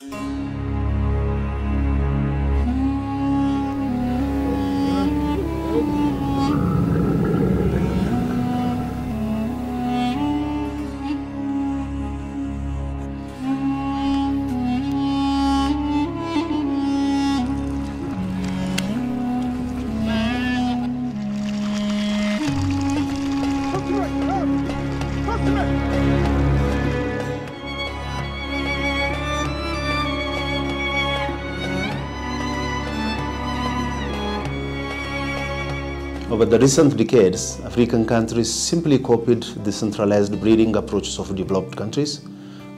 Thank you. Over the recent decades, African countries simply copied the centralized breeding approaches of developed countries,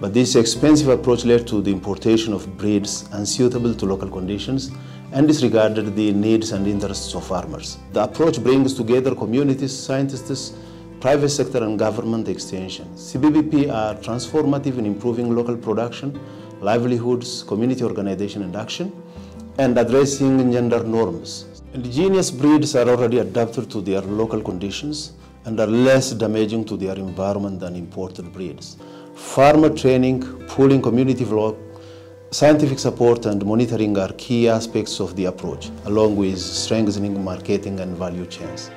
but this expensive approach led to the importation of breeds unsuitable to local conditions and disregarded the needs and interests of farmers. The approach brings together communities, scientists, private sector and government extension. CBBP are transformative in improving local production, livelihoods, community organization and action, and addressing gender norms. Indigenous breeds are already adapted to their local conditions and are less damaging to their environment than imported breeds. Farmer training, pooling community work, scientific support and monitoring are key aspects of the approach, along with strengthening marketing and value chains.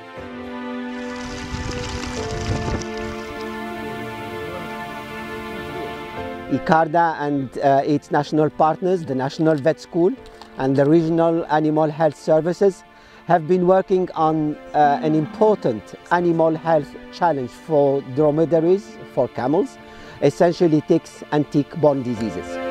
ICARDA and uh, its national partners, the National Vet School and the Regional Animal Health Services have been working on uh, an important animal health challenge for dromedaries, for camels, essentially ticks and tick-borne diseases.